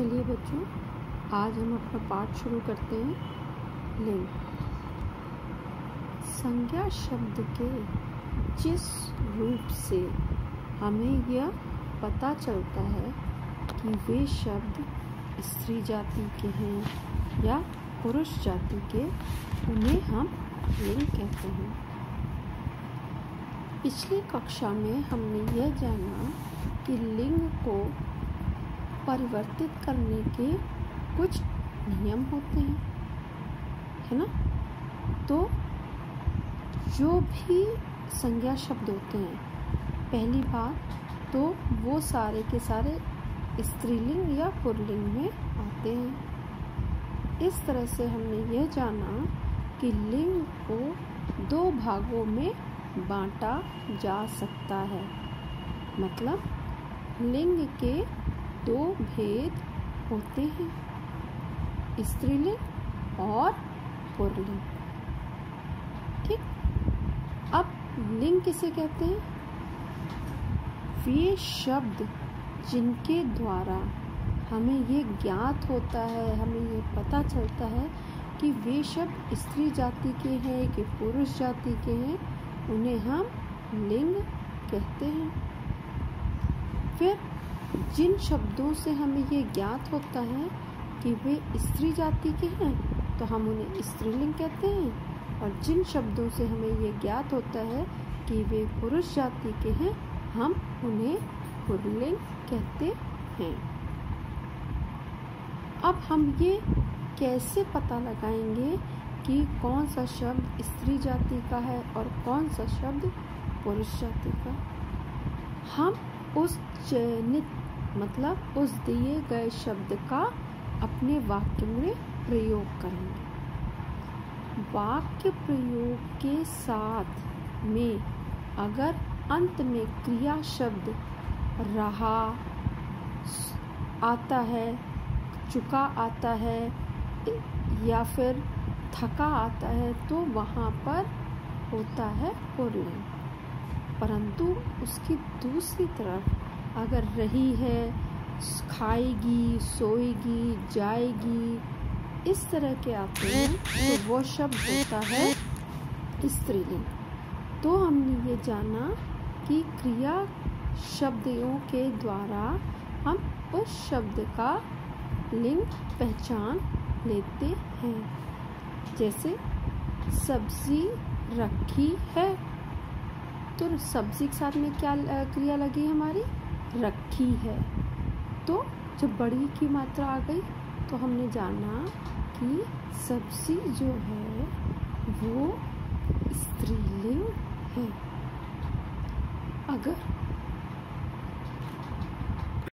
चलिए बच्चों, आज हम अपना पाठ शुरू करते हैं। लिंग। संज्ञा शब्द के जिस रूप से हमें यह पता चलता है कि वे शब्द स्त्री जाति के हैं या पुरुष जाति के, उन्हें हम लिंग कहते हैं। पिछली कक्षा में हमने यह जाना कि लिंग को परिवर्तित करने के कुछ नियम होते हैं, है ना? तो जो भी संज्ञा शब्द होते हैं, पहली बात तो वो सारे के सारे स्त्रीलिंग या पुरलिंग में आते हैं। इस तरह से हमने यह जाना कि लिंग को दो भागों में बांटा जा सकता है। मतलब लिंग के दो भेद होते हैं, स्त्रीलिंग और पुरलिंग। ठीक? अब लिंग किसे कहते हैं? वे शब्द जिनके द्वारा हमें ये ज्ञात होता है, हमें ये पता चलता है कि वे शब्द स्त्री जाति के हैं कि पुरुष जाति के हैं, उन्हें हम लिंग कहते हैं। फिर जिन शब्दों से हमें ये ज्ञात होता है कि वे स्त्री जाति के हैं तो हम उन्हें स्त्रीलिंग कहते हैं। और जिन शब्दों से हमें ये ज्ञात होता है कि वे पुरुष जाति के हैं, हम उन्हें पुरलिंग कहते हैं। अब हम ये कैसे पता लगाएँगे कि कौन सा शब्द स्त्री जाति का है और कौन सा शब्द पुरुष जाति का? हम उस चयनित मतलब उस दिए गए शब्द का अपने वाक्य में प्रयोग करेंगे। वाक्य प्रयोग के साथ में अगर अंत में क्रिया शब्द रहा, आता है, चुका आता है, या फिर थका आता है तो वहाँ पर होता है पुरलिंग परंतु उसकी दूसरी तरफ़ अगर रही है, खाएगी, सोएगी, जाएगी, इस तरह के आते हैं तो वो शब्द होता है स्त्रीलिंग। तो हमने ये जाना कि क्रिया शब्दों के द्वारा हम उस शब्द का लिंग पहचान लेते हैं। जैसे, सब्ज़ी रखी है। तो सब्ज़ी के साथ में क्या क्रिया लगी हमारी? रखी है। तो जब बड़ी की मात्रा आ गई तो हमने जाना कि सब्ज़ी जो है, वो स्त्रीलिंग है। अगर